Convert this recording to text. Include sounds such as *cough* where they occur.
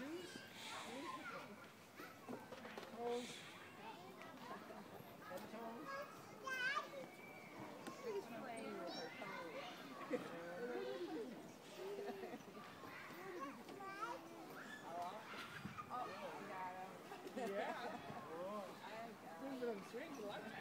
*laughs* Yeah. oh. I, uh, There's some sweet blood.